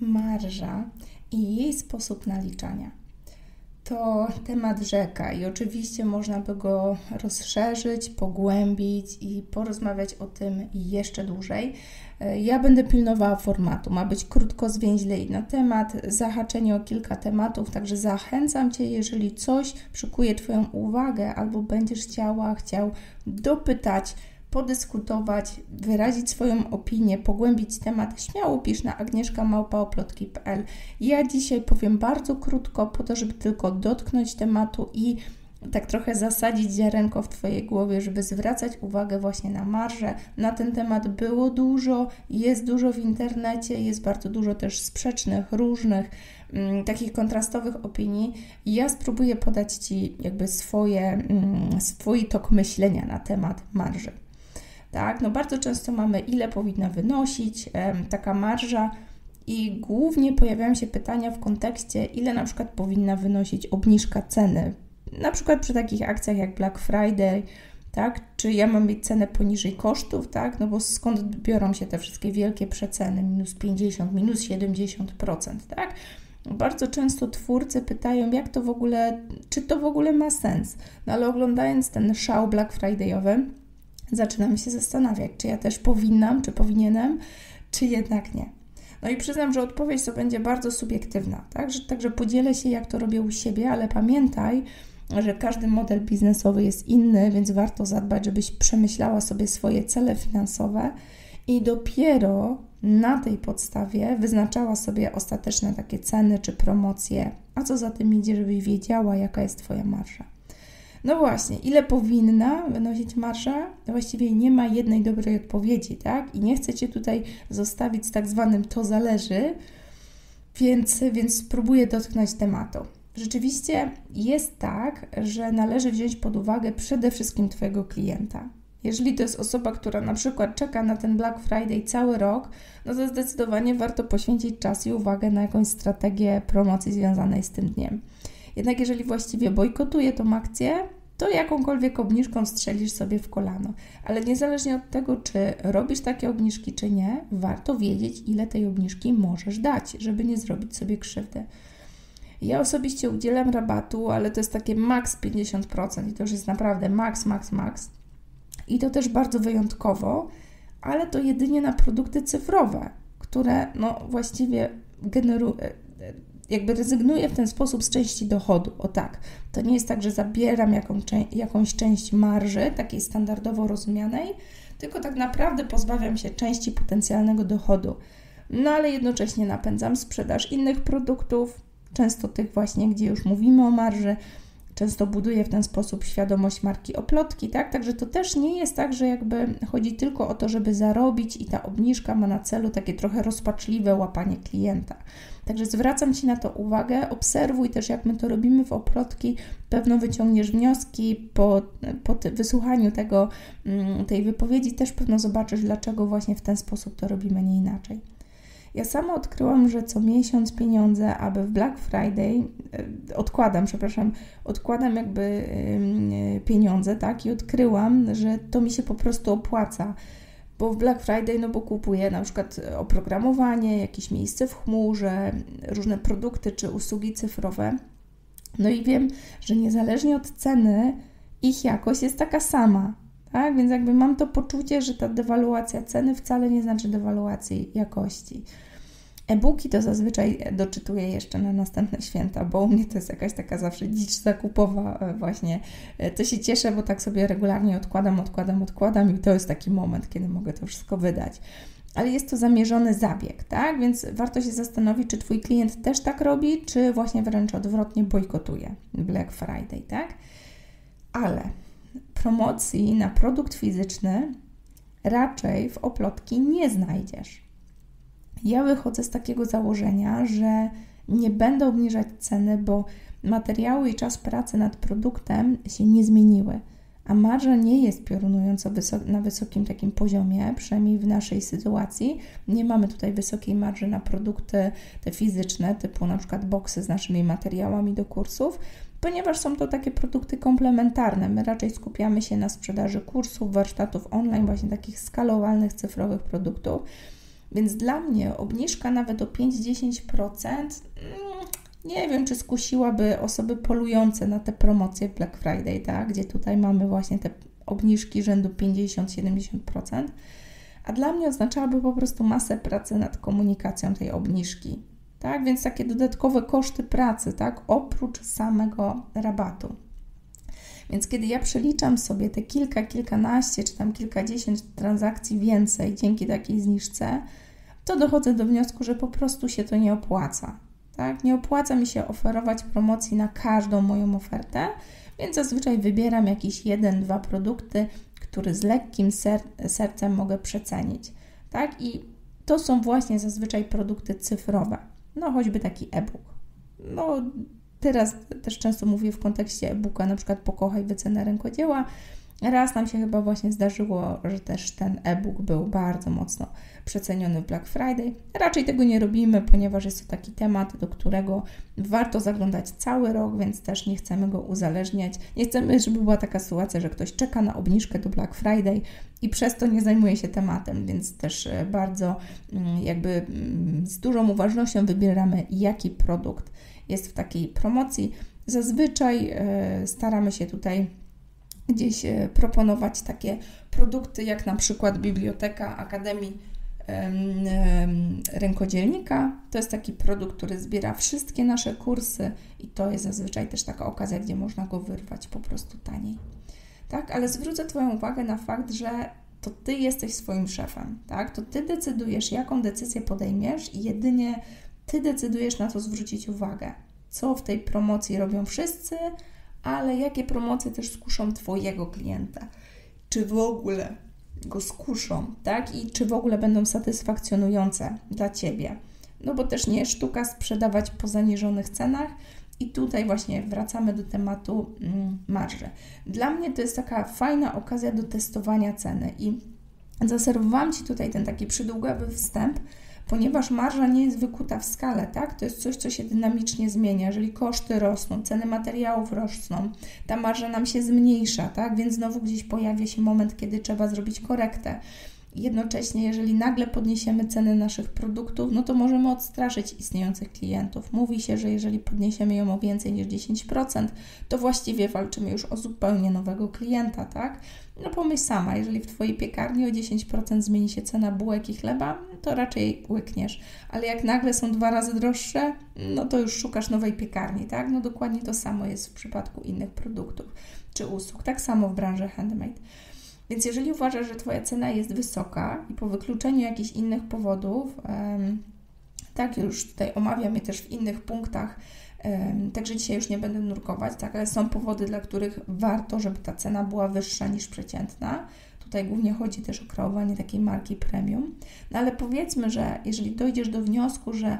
marża i jej sposób naliczania. To temat rzeka i oczywiście można by go rozszerzyć, pogłębić i porozmawiać o tym jeszcze dłużej. Ja będę pilnowała formatu. Ma być krótko, zwięźle i na temat, zahaczenie o kilka tematów, także zachęcam Cię, jeżeli coś przykuje Twoją uwagę albo będziesz chciała, chciał dopytać, podyskutować, wyrazić swoją opinię, pogłębić temat, śmiało pisz na agnieszkamałpaoplotki.pl. Ja dzisiaj powiem bardzo krótko, po to, żeby tylko dotknąć tematu i tak trochę zasadzić ziarenko w Twojej głowie, żeby zwracać uwagę właśnie na marże. Na ten temat było dużo, jest dużo w internecie, jest bardzo dużo też sprzecznych, różnych, mm, takich kontrastowych opinii. Ja spróbuję podać Ci jakby swoje, mm, swój tok myślenia na temat marży tak? No bardzo często mamy, ile powinna wynosić taka marża i głównie pojawiają się pytania w kontekście, ile na przykład powinna wynosić obniżka ceny. Na przykład przy takich akcjach jak Black Friday, tak? Czy ja mam mieć cenę poniżej kosztów, tak? No bo skąd biorą się te wszystkie wielkie przeceny, minus 50, minus 70%, tak? Bardzo często twórcy pytają, jak to w ogóle, czy to w ogóle ma sens. No ale oglądając ten szał Black Friday'owy, zaczynam się zastanawiać, czy ja też powinnam, czy powinienem, czy jednak nie. No i przyznam, że odpowiedź to będzie bardzo subiektywna, tak? Że, także podzielę się, jak to robię u siebie, ale pamiętaj, że każdy model biznesowy jest inny, więc warto zadbać, żebyś przemyślała sobie swoje cele finansowe i dopiero na tej podstawie wyznaczała sobie ostateczne takie ceny czy promocje, a co za tym idzie, żebyś wiedziała, jaka jest Twoja marsza. No właśnie, ile powinna wynosić marsza? Właściwie nie ma jednej dobrej odpowiedzi, tak? I nie chcę Cię tutaj zostawić z tak zwanym to zależy, więc, więc spróbuję dotknąć tematu. Rzeczywiście jest tak, że należy wziąć pod uwagę przede wszystkim Twojego klienta. Jeżeli to jest osoba, która na przykład czeka na ten Black Friday cały rok, no to zdecydowanie warto poświęcić czas i uwagę na jakąś strategię promocji związanej z tym dniem. Jednak jeżeli właściwie bojkotuje tą akcję, to jakąkolwiek obniżką strzelisz sobie w kolano. Ale niezależnie od tego, czy robisz takie obniżki, czy nie, warto wiedzieć, ile tej obniżki możesz dać, żeby nie zrobić sobie krzywdy. Ja osobiście udzielam rabatu, ale to jest takie maks 50% i to już jest naprawdę maks, maks, maks. I to też bardzo wyjątkowo, ale to jedynie na produkty cyfrowe, które no właściwie generują jakby rezygnuję w ten sposób z części dochodu. O tak, to nie jest tak, że zabieram jaką, jakąś część marży, takiej standardowo rozumianej, tylko tak naprawdę pozbawiam się części potencjalnego dochodu. No ale jednocześnie napędzam sprzedaż innych produktów, często tych właśnie, gdzie już mówimy o marży, często buduje w ten sposób świadomość marki oplotki, tak? Także to też nie jest tak, że jakby chodzi tylko o to, żeby zarobić i ta obniżka ma na celu takie trochę rozpaczliwe łapanie klienta. Także zwracam Ci na to uwagę, obserwuj też, jak my to robimy w oplotki, pewno wyciągniesz wnioski po, po wysłuchaniu tego, mm, tej wypowiedzi, też pewno zobaczysz, dlaczego właśnie w ten sposób to robimy, nie inaczej. Ja sama odkryłam, że co miesiąc pieniądze, aby w Black Friday e, odkładam, przepraszam, odkładam jakby pieniądze, tak? I odkryłam, że to mi się po prostu opłaca. Bo w Black Friday, no bo kupuję na przykład oprogramowanie, jakieś miejsce w chmurze, różne produkty czy usługi cyfrowe. No i wiem, że niezależnie od ceny, ich jakość jest taka sama. Tak? Więc jakby mam to poczucie, że ta dewaluacja ceny wcale nie znaczy dewaluacji jakości. E-booki to zazwyczaj doczytuję jeszcze na następne święta, bo u mnie to jest jakaś taka zawsze dzicz zakupowa e, właśnie. E, to się cieszę, bo tak sobie regularnie odkładam, odkładam, odkładam i to jest taki moment, kiedy mogę to wszystko wydać. Ale jest to zamierzony zabieg, tak? Więc warto się zastanowić, czy Twój klient też tak robi, czy właśnie wręcz odwrotnie bojkotuje Black Friday, tak? Ale promocji na produkt fizyczny raczej w oplotki nie znajdziesz. Ja wychodzę z takiego założenia, że nie będę obniżać ceny, bo materiały i czas pracy nad produktem się nie zmieniły, a marża nie jest piorunująco wysok na wysokim takim poziomie, przynajmniej w naszej sytuacji. Nie mamy tutaj wysokiej marży na produkty te fizyczne, typu na przykład boksy z naszymi materiałami do kursów, ponieważ są to takie produkty komplementarne. My raczej skupiamy się na sprzedaży kursów, warsztatów online, właśnie takich skalowalnych cyfrowych produktów. Więc dla mnie obniżka nawet o 5-10% mm, nie wiem, czy skusiłaby osoby polujące na te promocje Black Friday, tak? gdzie tutaj mamy właśnie te obniżki rzędu 50-70%, a dla mnie oznaczałaby po prostu masę pracy nad komunikacją tej obniżki. Tak? Więc takie dodatkowe koszty pracy, tak? oprócz samego rabatu. Więc kiedy ja przeliczam sobie te kilka, kilkanaście czy tam kilkadziesiąt transakcji więcej dzięki takiej zniżce, to dochodzę do wniosku, że po prostu się to nie opłaca. Tak? Nie opłaca mi się oferować promocji na każdą moją ofertę, więc zazwyczaj wybieram jakieś jeden, dwa produkty, które z lekkim ser sercem mogę przecenić. Tak? I to są właśnie zazwyczaj produkty cyfrowe. No, choćby taki e-book. No, teraz też często mówię w kontekście e-booka, na przykład Pokochaj wycenę rękodzieła, Raz nam się chyba właśnie zdarzyło, że też ten e-book był bardzo mocno przeceniony w Black Friday. Raczej tego nie robimy, ponieważ jest to taki temat, do którego warto zaglądać cały rok, więc też nie chcemy go uzależniać. Nie chcemy, żeby była taka sytuacja, że ktoś czeka na obniżkę do Black Friday i przez to nie zajmuje się tematem, więc też e, bardzo mm, jakby mm, z dużą uważnością wybieramy, jaki produkt jest w takiej promocji. Zazwyczaj e, staramy się tutaj gdzieś e, proponować takie produkty, jak na przykład Biblioteka Akademii Rękodzielnika. To jest taki produkt, który zbiera wszystkie nasze kursy i to jest zazwyczaj też taka okazja, gdzie można go wyrwać po prostu taniej. Tak, ale zwrócę Twoją uwagę na fakt, że to Ty jesteś swoim szefem, tak? To Ty decydujesz, jaką decyzję podejmiesz i jedynie Ty decydujesz na to zwrócić uwagę. Co w tej promocji robią wszyscy, ale jakie promocje też skuszą Twojego klienta? Czy w ogóle go skuszą, tak? I czy w ogóle będą satysfakcjonujące dla Ciebie? No bo też nie sztuka sprzedawać po zaniżonych cenach, i tutaj właśnie wracamy do tematu mm, marży. Dla mnie to jest taka fajna okazja do testowania ceny i zaserwowałam Ci tutaj ten taki przydługawy wstęp, ponieważ marża nie jest wykuta w skale, tak? To jest coś, co się dynamicznie zmienia. Jeżeli koszty rosną, ceny materiałów rosną, ta marża nam się zmniejsza, tak? Więc znowu gdzieś pojawia się moment, kiedy trzeba zrobić korektę. Jednocześnie, jeżeli nagle podniesiemy ceny naszych produktów, no to możemy odstraszyć istniejących klientów. Mówi się, że jeżeli podniesiemy ją o więcej niż 10%, to właściwie walczymy już o zupełnie nowego klienta, tak? No pomyśl sama, jeżeli w Twojej piekarni o 10% zmieni się cena bułek i chleba, to raczej łykniesz. Ale jak nagle są dwa razy droższe, no to już szukasz nowej piekarni, tak? No dokładnie to samo jest w przypadku innych produktów czy usług. Tak samo w branży handmade. Więc jeżeli uważasz, że Twoja cena jest wysoka i po wykluczeniu jakichś innych powodów, tak już tutaj omawiam je też w innych punktach, także dzisiaj już nie będę nurkować, tak, ale są powody, dla których warto, żeby ta cena była wyższa niż przeciętna. Tutaj głównie chodzi też o kreowanie takiej marki premium. No ale powiedzmy, że jeżeli dojdziesz do wniosku, że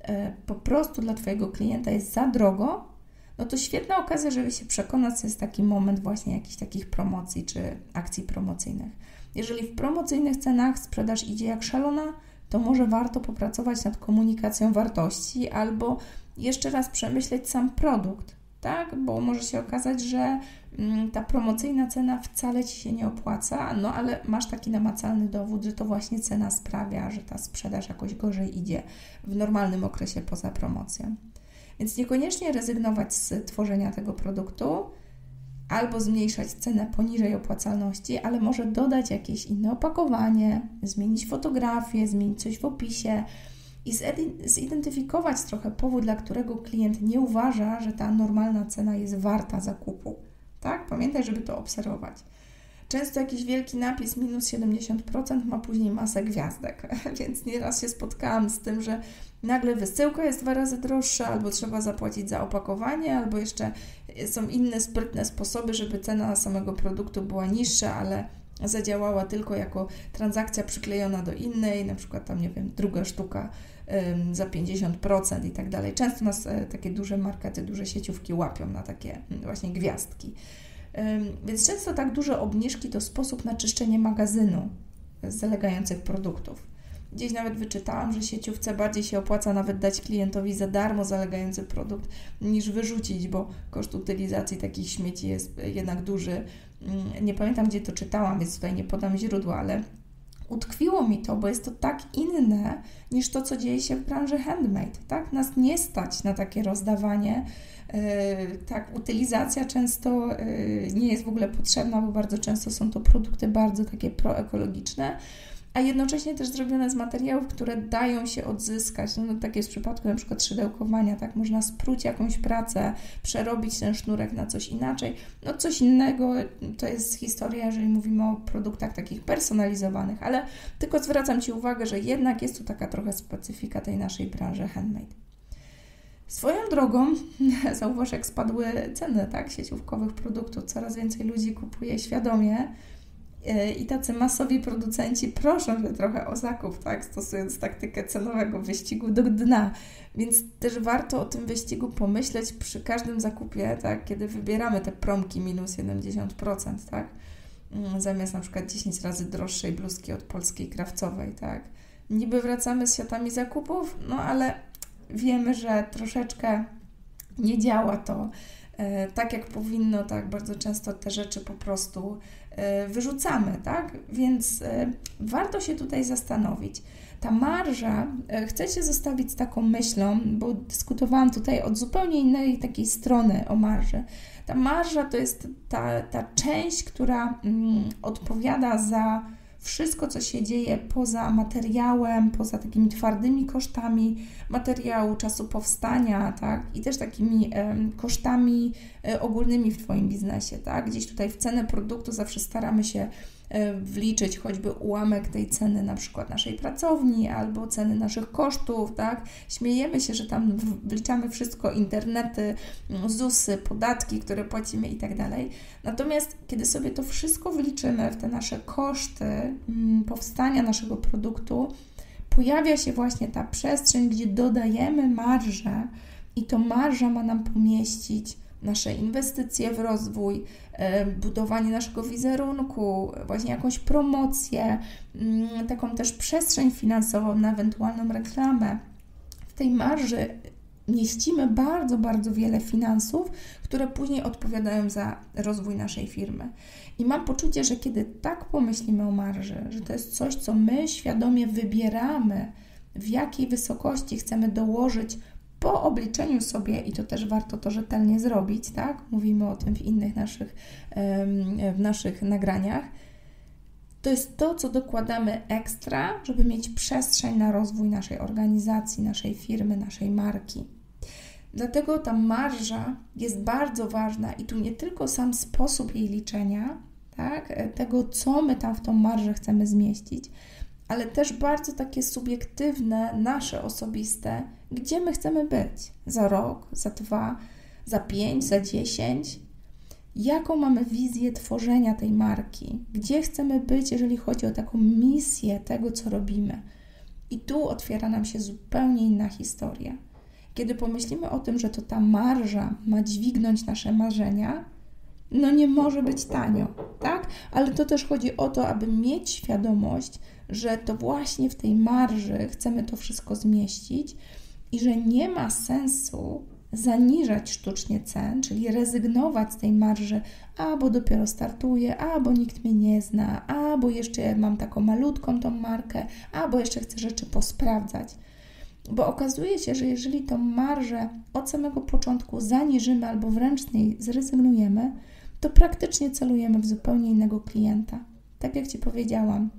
e, po prostu dla Twojego klienta jest za drogo, no to świetna okazja, żeby się przekonać, co jest taki moment właśnie jakichś takich promocji czy akcji promocyjnych. Jeżeli w promocyjnych cenach sprzedaż idzie jak szalona, to może warto popracować nad komunikacją wartości albo jeszcze raz przemyśleć sam produkt, tak? Bo może się okazać, że mm, ta promocyjna cena wcale Ci się nie opłaca, no ale masz taki namacalny dowód, że to właśnie cena sprawia, że ta sprzedaż jakoś gorzej idzie w normalnym okresie poza promocją. Więc niekoniecznie rezygnować z tworzenia tego produktu albo zmniejszać cenę poniżej opłacalności, ale może dodać jakieś inne opakowanie, zmienić fotografię, zmienić coś w opisie i zidentyfikować trochę powód, dla którego klient nie uważa, że ta normalna cena jest warta zakupu. Tak? Pamiętaj, żeby to obserwować. Często jakiś wielki napis minus 70% ma później masę gwiazdek, więc nieraz się spotkałam z tym, że nagle wysyłka jest dwa razy droższa, albo trzeba zapłacić za opakowanie, albo jeszcze są inne sprytne sposoby, żeby cena samego produktu była niższa, ale zadziałała tylko jako transakcja przyklejona do innej, na przykład tam, nie wiem, druga sztuka ym, za 50% i tak dalej. Często nas y, takie duże markety, duże sieciówki łapią na takie y, właśnie gwiazdki. Więc często tak duże obniżki to sposób na czyszczenie magazynu zalegających produktów. Gdzieś nawet wyczytałam, że sieciówce bardziej się opłaca nawet dać klientowi za darmo zalegający produkt, niż wyrzucić, bo koszt utylizacji takich śmieci jest jednak duży. Mm, nie pamiętam, gdzie to czytałam, więc tutaj nie podam źródła, ale utkwiło mi to, bo jest to tak inne niż to, co dzieje się w branży handmade. Tak? Nas nie stać na takie rozdawanie. Yy, tak, utylizacja często yy, nie jest w ogóle potrzebna, bo bardzo często są to produkty bardzo takie proekologiczne a jednocześnie też zrobione z materiałów, które dają się odzyskać. No, no tak jest w przypadku na przykład szydełkowania, tak? Można spróć jakąś pracę, przerobić ten sznurek na coś inaczej. No coś innego to jest historia, jeżeli mówimy o produktach takich personalizowanych, ale tylko zwracam Ci uwagę, że jednak jest to taka trochę specyfika tej naszej branży handmade. Swoją drogą, zauważ jak spadły ceny tak, sieciówkowych produktów. Coraz więcej ludzi kupuje świadomie, i tacy masowi producenci proszą się trochę o zakup, tak, stosując taktykę cenowego wyścigu do dna. Więc też warto o tym wyścigu pomyśleć przy każdym zakupie, tak, kiedy wybieramy te promki minus 70%, tak, mm, zamiast na przykład 10 razy droższej bluzki od polskiej krawcowej, tak. Niby wracamy z siatami zakupów, no ale wiemy, że troszeczkę nie działa to e, tak, jak powinno, tak, bardzo często te rzeczy po prostu E, wyrzucamy, tak? Więc e, warto się tutaj zastanowić. Ta marża, e, chcę się zostawić z taką myślą, bo dyskutowałam tutaj od zupełnie innej takiej strony o marży. Ta marża to jest ta, ta część, która mm, odpowiada za wszystko, co się dzieje poza materiałem, poza takimi twardymi kosztami materiału, czasu powstania, tak, i też takimi kosztami e, ogólnymi w Twoim biznesie, tak. Gdzieś tutaj w cenę produktu zawsze staramy się wliczyć choćby ułamek tej ceny na przykład naszej pracowni albo ceny naszych kosztów, tak? Śmiejemy się, że tam wliczamy wszystko, internety, mm, ZUSy, podatki, które płacimy i tak dalej. Natomiast kiedy sobie to wszystko wliczymy w te nasze koszty mm, powstania naszego produktu, pojawia się właśnie ta przestrzeń, gdzie dodajemy marżę i to marża ma nam pomieścić nasze inwestycje w rozwój, e, budowanie naszego wizerunku, właśnie jakąś promocję, mm, taką też przestrzeń finansową na ewentualną reklamę. W tej marży mieścimy bardzo, bardzo wiele finansów, które później odpowiadają za rozwój naszej firmy. I mam poczucie, że kiedy tak pomyślimy o marży, że to jest coś, co my świadomie wybieramy, w jakiej wysokości chcemy dołożyć po obliczeniu sobie, i to też warto to rzetelnie zrobić, tak? Mówimy o tym w innych naszych, w naszych nagraniach. To jest to, co dokładamy ekstra, żeby mieć przestrzeń na rozwój naszej organizacji, naszej firmy, naszej marki. Dlatego ta marża jest bardzo ważna i tu nie tylko sam sposób jej liczenia, tak, tego, co my tam w tą marżę chcemy zmieścić, ale też bardzo takie subiektywne, nasze osobiste, gdzie my chcemy być za rok, za dwa, za pięć, za dziesięć. Jaką mamy wizję tworzenia tej marki? Gdzie chcemy być, jeżeli chodzi o taką misję tego, co robimy? I tu otwiera nam się zupełnie inna historia. Kiedy pomyślimy o tym, że to ta marża ma dźwignąć nasze marzenia, no nie może być tanio, tak? Ale to też chodzi o to, aby mieć świadomość, że to właśnie w tej marży chcemy to wszystko zmieścić i że nie ma sensu zaniżać sztucznie cen, czyli rezygnować z tej marży, a bo dopiero startuję, a bo nikt mnie nie zna, a bo jeszcze mam taką malutką tą markę, a bo jeszcze chcę rzeczy posprawdzać. Bo okazuje się, że jeżeli tą marżę od samego początku zaniżymy albo wręcz z niej zrezygnujemy, to praktycznie celujemy w zupełnie innego klienta. Tak jak Ci powiedziałam,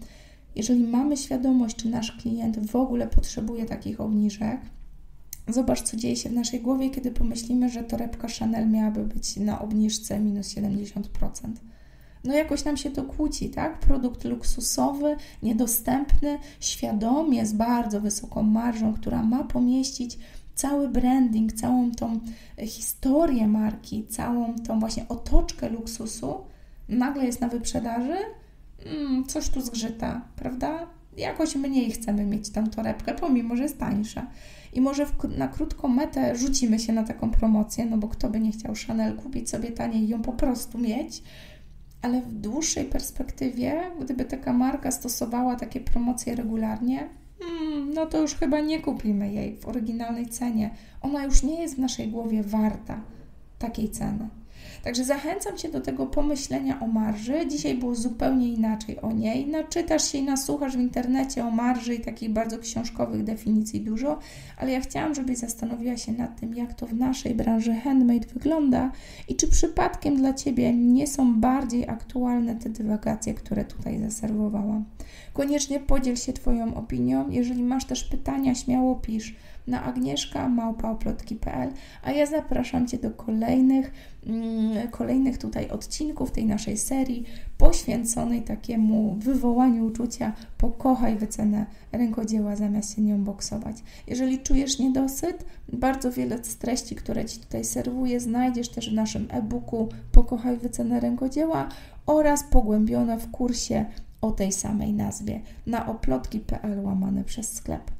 jeżeli mamy świadomość, czy nasz klient w ogóle potrzebuje takich obniżek, zobacz, co dzieje się w naszej głowie, kiedy pomyślimy, że torebka Chanel miałaby być na obniżce minus 70%. No jakoś nam się to kłóci, tak? Produkt luksusowy, niedostępny, świadomie, z bardzo wysoką marżą, która ma pomieścić cały branding, całą tą historię marki, całą tą właśnie otoczkę luksusu, nagle jest na wyprzedaży, mm, coś tu zgrzyta, prawda? Jakoś mniej chcemy mieć tam torebkę, pomimo, że jest tańsza. I może w, na krótką metę rzucimy się na taką promocję, no bo kto by nie chciał Chanel kupić sobie taniej i ją po prostu mieć, ale w dłuższej perspektywie, gdyby taka marka stosowała takie promocje regularnie, hmm, no to już chyba nie kupimy jej w oryginalnej cenie. Ona już nie jest w naszej głowie warta takiej ceny. Także zachęcam Cię do tego pomyślenia o marży. Dzisiaj było zupełnie inaczej o niej. Naczytasz się i nasłuchasz w internecie o marży i takich bardzo książkowych definicji dużo, ale ja chciałam, żebyś zastanowiła się nad tym, jak to w naszej branży handmade wygląda i czy przypadkiem dla Ciebie nie są bardziej aktualne te dywagacje, które tutaj zaserwowałam. Koniecznie podziel się Twoją opinią. Jeżeli masz też pytania, śmiało pisz na agnieszka.małpaoplotki.pl, a ja zapraszam Cię do kolejnych, mm, kolejnych tutaj odcinków tej naszej serii poświęconej takiemu wywołaniu uczucia pokochaj wycenę rękodzieła zamiast się nią boksować. Jeżeli czujesz niedosyt, bardzo wiele z treści, które Ci tutaj serwuję, znajdziesz też w naszym e-booku Pokochaj wycenę rękodzieła oraz pogłębione w kursie o tej samej nazwie na oplotki.pl łamane przez sklep.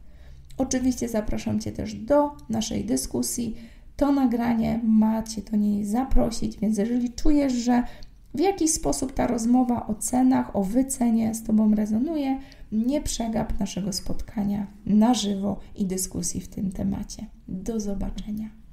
Oczywiście zapraszam Cię też do naszej dyskusji. To nagranie macie do niej zaprosić, więc jeżeli czujesz, że w jakiś sposób ta rozmowa o cenach, o wycenie z Tobą rezonuje, nie przegap naszego spotkania na żywo i dyskusji w tym temacie. Do zobaczenia.